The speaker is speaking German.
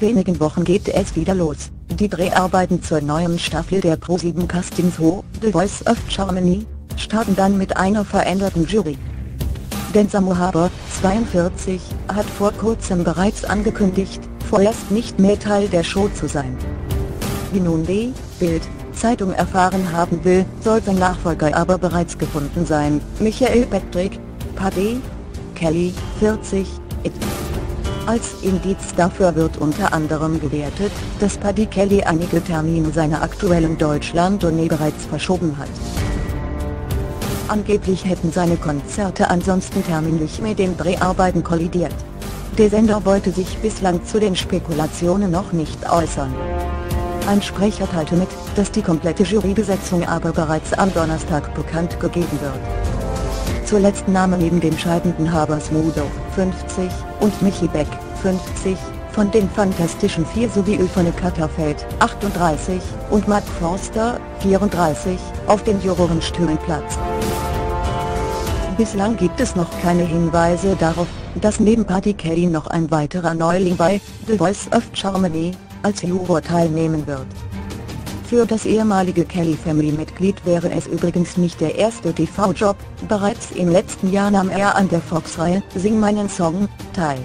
wenigen Wochen geht es wieder los. Die Dreharbeiten zur neuen Staffel der Pro7 Castingshow, The Voice of Germany, starten dann mit einer veränderten Jury. Denn Samu Haber, 42, hat vor kurzem bereits angekündigt, vorerst nicht mehr Teil der Show zu sein. Wie nun die Bild Zeitung erfahren haben will, soll sein Nachfolger aber bereits gefunden sein. Michael Patrick, Paddy, Kelly, 40, it. Als Indiz dafür wird unter anderem gewertet, dass Paddy Kelly einige Termine seiner aktuellen Deutschland-Tournee bereits verschoben hat. Angeblich hätten seine Konzerte ansonsten terminlich mit den Dreharbeiten kollidiert. Der Sender wollte sich bislang zu den Spekulationen noch nicht äußern. Ein Sprecher teilte mit, dass die komplette Jurybesetzung aber bereits am Donnerstag bekannt gegeben wird. Zuletzt nahmen neben dem scheidenden Habers Mudo, 50, und Michi Beck, 50, von den Fantastischen Vier sowie Yvonne Katterfeld, 38, und Matt Forster, 34, auf den Jurorenstühlen Platz. Bislang gibt es noch keine Hinweise darauf, dass neben Patty Kelly noch ein weiterer Neuling bei The Voice of Germany als Juror teilnehmen wird. Für das ehemalige Kelly Family Mitglied wäre es übrigens nicht der erste TV-Job, bereits im letzten Jahr nahm er an der Fox-Reihe Sing meinen Song teil.